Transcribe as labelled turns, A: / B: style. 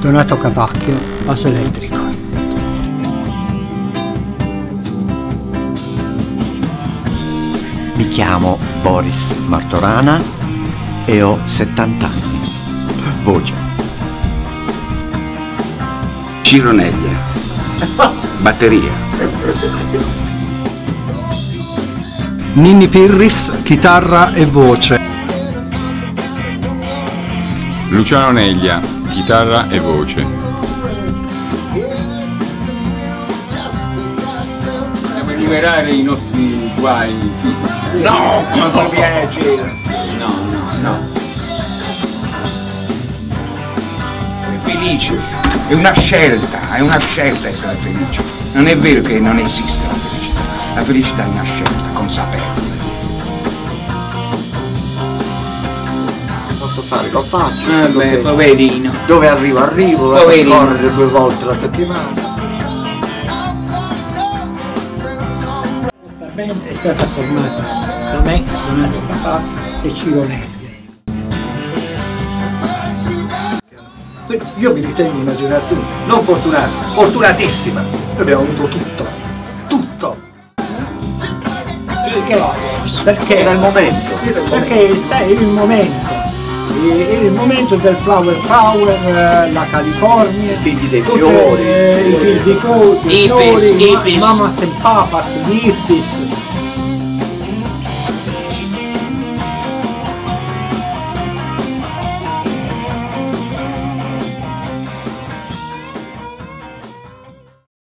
A: Donato Capacchio, basso elettrico.
B: Mi chiamo Boris Martorana e ho 70 anni. Voce.
C: Cironeglia. Batteria.
D: Ninni Pirris, chitarra e voce.
E: Luciano Neglia, chitarra e voce.
F: Dobbiamo liberare i nostri guai fisici.
C: No,
F: ma
C: no.
F: per piacere. No, no, no.
C: È felice. È una scelta, è una scelta essere felice. Non è vero che non esiste la felicità. La felicità è una scelta consapevole.
B: Fare? Lo faccio.
F: Vabbè,
B: Dove-
F: poverino.
B: Dove arrivo arrivo, vado a
F: Poverino.
B: correre due volte la settimana.
A: È stata formata da me, Donato Capacchio e Ciro Negli.
G: Io mi ritengo una generazione non fortunata, fortunatissima. Noi abbiamo avuto tutto, tutto.
A: Perché? Perché?
B: Era il momento.
A: Perché è il momento. Era il momento del flower power, eh, la California,
B: Figli dei fiori.
A: eh, i figli dei fiori,
F: Hippies,
A: fiori, ma-
F: hippies.
A: mamas and papas, gli hippies,